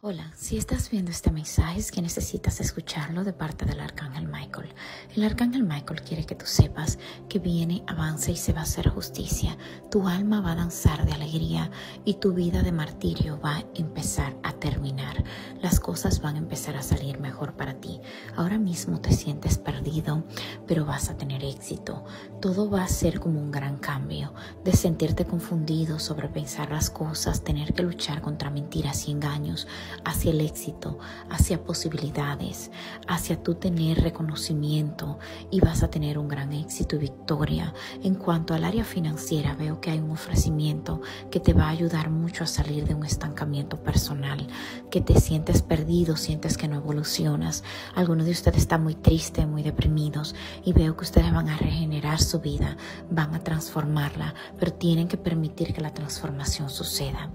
Hola, si estás viendo este mensaje es que necesitas escucharlo de parte del Arcángel Michael. El Arcángel Michael quiere que tú sepas que viene, avanza y se va a hacer justicia. Tu alma va a danzar de alegría y tu vida de martirio va a empezar a terminar. Las cosas van a empezar a salir mejor para ti. Ahora mismo te sientes perdido, pero vas a tener éxito. Todo va a ser como un gran cambio de sentirte confundido, sobrepensar las cosas, tener que luchar contra mentiras y engaños hacia el éxito, hacia posibilidades, hacia tú tener reconocimiento y vas a tener un gran éxito y victoria. En cuanto al área financiera, veo que hay un ofrecimiento que te va a ayudar mucho a salir de un estancamiento personal, que te sientes perdido, sientes que no evolucionas. Algunos de ustedes están muy tristes, muy deprimidos y veo que ustedes van a regenerar su vida, van a transformarla, pero tienen que permitir que la transformación suceda.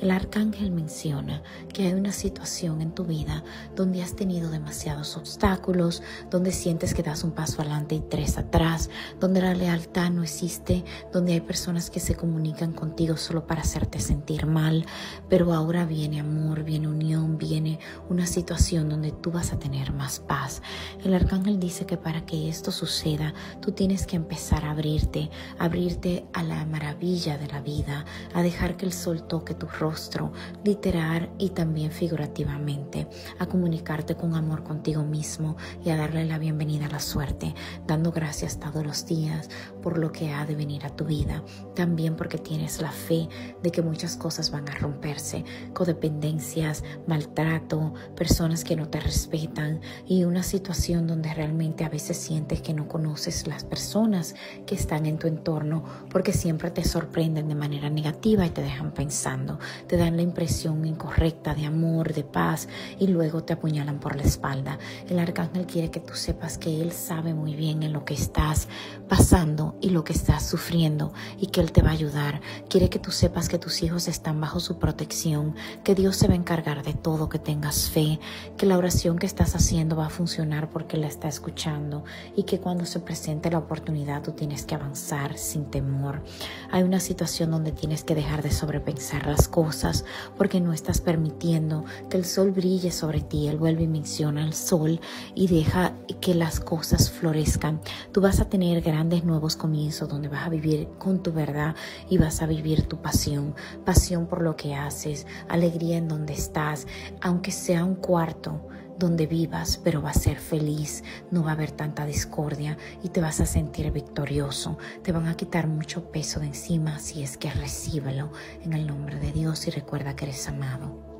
El arcángel menciona que una situación en tu vida donde has tenido demasiados obstáculos, donde sientes que das un paso adelante y tres atrás, donde la lealtad no existe, donde hay personas que se comunican contigo solo para hacerte sentir mal, pero ahora viene amor, viene unión, viene una situación donde tú vas a tener más paz. El arcángel dice que para que esto suceda, tú tienes que empezar a abrirte, abrirte a la maravilla de la vida, a dejar que el sol toque tu rostro, literal y también figurativamente, a comunicarte con amor contigo mismo y a darle la bienvenida a la suerte, dando gracias todos los días por lo que ha de venir a tu vida, también porque tienes la fe de que muchas cosas van a romperse, codependencias, maltrato, personas que no te respetan y una situación donde realmente a veces sientes que no conoces las personas que están en tu entorno porque siempre te sorprenden de manera negativa y te dejan pensando, te dan la impresión incorrecta de amor, de paz y luego te apuñalan por la espalda. El arcángel quiere que tú sepas que Él sabe muy bien en lo que estás pasando y lo que estás sufriendo y que Él te va a ayudar. Quiere que tú sepas que tus hijos están bajo su protección, que Dios se va a encargar de todo, que tengas fe, que la oración que estás haciendo va a funcionar porque la está escuchando y que cuando se presente la oportunidad tú tienes que avanzar sin temor. Hay una situación donde tienes que dejar de sobrepensar las cosas porque no estás permitiendo que el sol brille sobre ti. Él vuelve y menciona el sol y deja que las cosas florezcan. Tú vas a tener grandes nuevos comienzos donde vas a vivir con tu verdad y vas a vivir tu pasión. Pasión por lo que haces, alegría en donde estás, aunque sea un cuarto donde vivas, pero va a ser feliz, no va a haber tanta discordia y te vas a sentir victorioso. Te van a quitar mucho peso de encima si es que recíbelo en el nombre de Dios y recuerda que eres amado.